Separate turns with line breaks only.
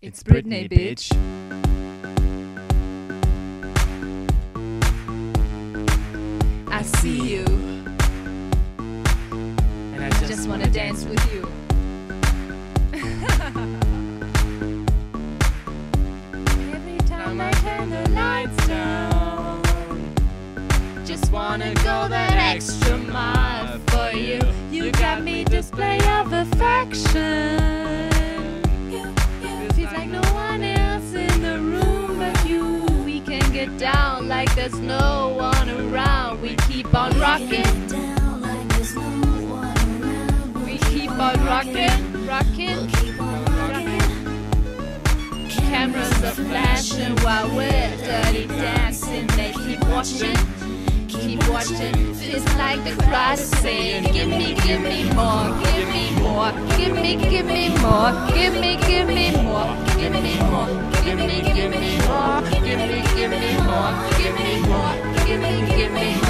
It's Britney, bitch.
I see you.
And I
Just wanna dance with you. Every time I turn the lights down, just wanna go that extra mile for you. You got me display of affection. Get down like there's no one around. We keep on rocking. We keep on rocking, rocking, rocking. Cameras are flashing while we're dirty dancing. They keep watching, keep watching. Feels like the crowd saying, Give me, give me more, give me more, give me, give me more, give me, give me me.